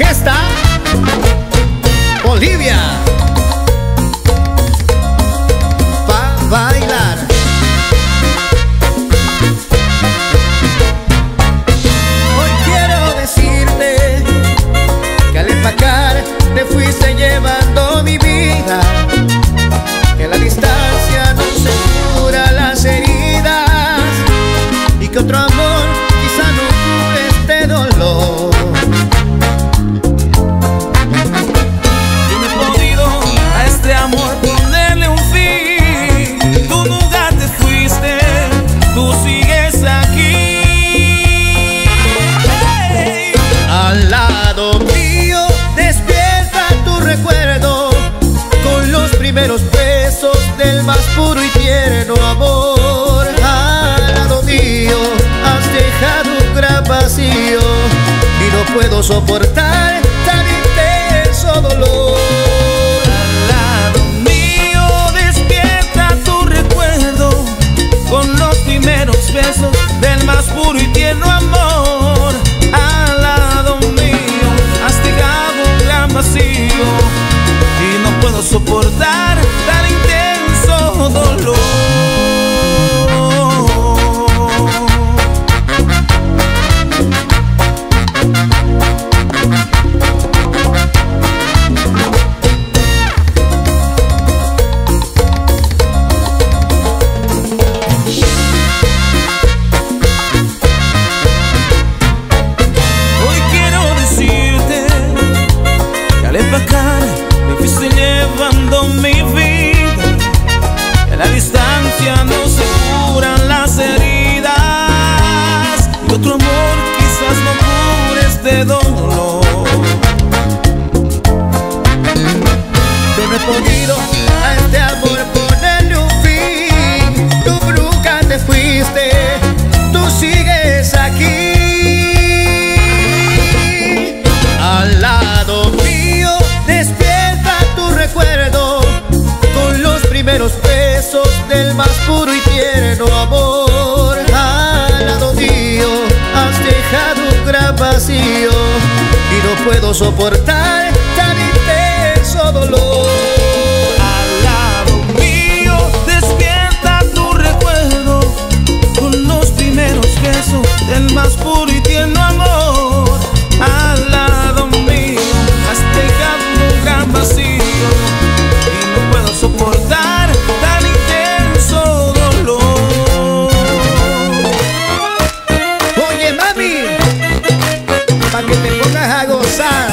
orquesta Bolivia. Pa bailar. Hoy quiero decirte que al empacar te fuiste llevando mi vida que la distancia no se cura las heridas y que otro amor lleno amor. Al lado mío has dejado un gran vacío y no puedo soportar Ale bacana, me fuiste llevando mi primeros besos del más puro y tierno amor. Al lado mío has dejado un gran vacío y no puedo soportar tan intenso dolor. Al lado mío despierta tu recuerdo con los primeros besos del más puro y tierno amor. sign.